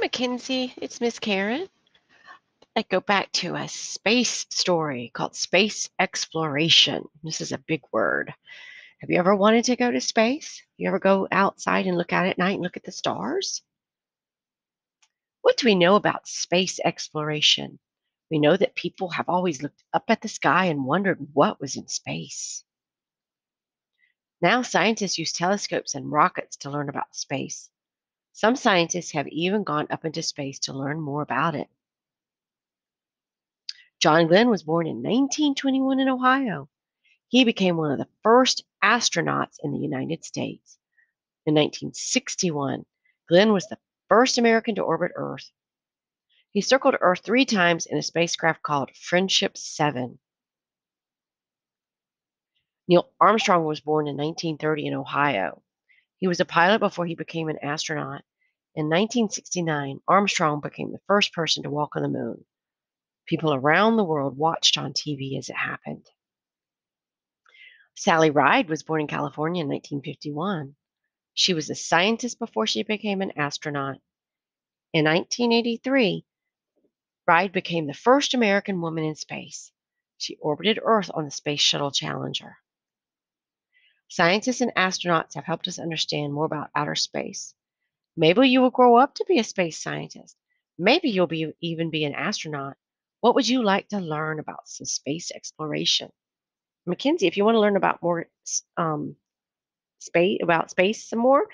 Hi, Makenzi. It's Miss Karen. I go back to a space story called space exploration. This is a big word. Have you ever wanted to go to space? You ever go outside and look out at night and look at the stars? What do we know about space exploration? We know that people have always looked up at the sky and wondered what was in space. Now, scientists use telescopes and rockets to learn about space. Some scientists have even gone up into space to learn more about it. John Glenn was born in 1921 in Ohio. He became one of the first astronauts in the United States. In 1961, Glenn was the first American to orbit Earth. He circled Earth three times in a spacecraft called Friendship 7. Neil Armstrong was born in 1930 in Ohio. He was a pilot before he became an astronaut. In 1969, Armstrong became the first person to walk on the moon. People around the world watched on TV as it happened. Sally Ride was born in California in 1951. She was a scientist before she became an astronaut. In 1983, Ride became the first American woman in space. She orbited Earth on the Space Shuttle Challenger. Scientists and astronauts have helped us understand more about outer space. Maybe you will grow up to be a space scientist. Maybe you'll be, even be an astronaut. What would you like to learn about some space exploration? Makenzi, if you want to learn about more um, space about space some more,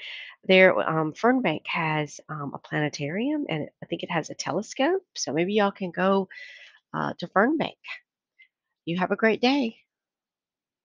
there um, Fernbank has um, a planetarium, and I think it has a telescope. So maybe y'all can go uh, to Fernbank. You have a great day.